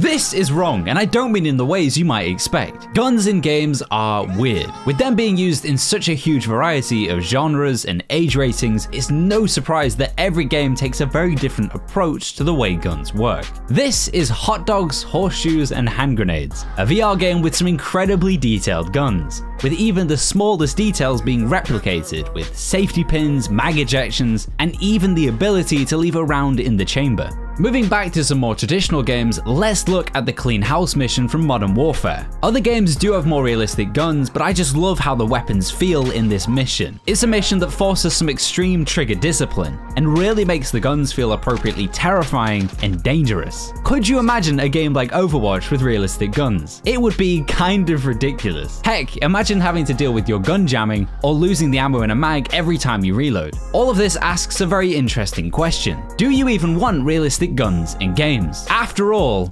This is wrong, and I don't mean in the ways you might expect. Guns in games are weird. With them being used in such a huge variety of genres and age ratings, it's no surprise that every game takes a very different approach to the way guns work. This is Hot Dogs, Horseshoes, and Hand Grenades, a VR game with some incredibly detailed guns, with even the smallest details being replicated with safety pins, mag ejections, and even the ability to leave a round in the chamber. Moving back to some more traditional games, let's look at the Clean House mission from Modern Warfare. Other games do have more realistic guns, but I just love how the weapons feel in this mission. It's a mission that forces some extreme trigger discipline, and really makes the guns feel appropriately terrifying and dangerous. Could you imagine a game like Overwatch with realistic guns? It would be kind of ridiculous. Heck, imagine having to deal with your gun jamming or losing the ammo in a mag every time you reload. All of this asks a very interesting question. Do you even want realistic guns in games. After all,